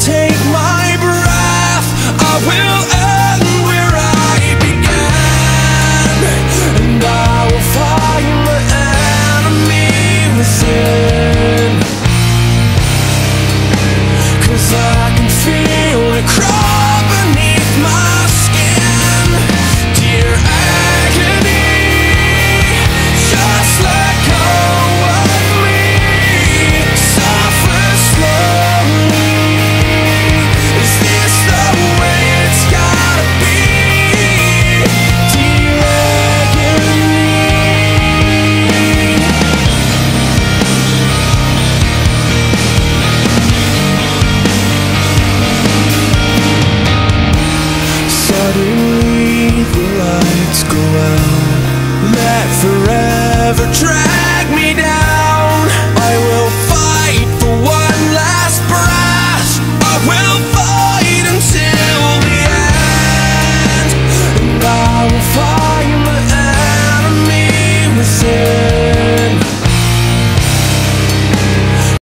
take my breath. I will fire my enemy within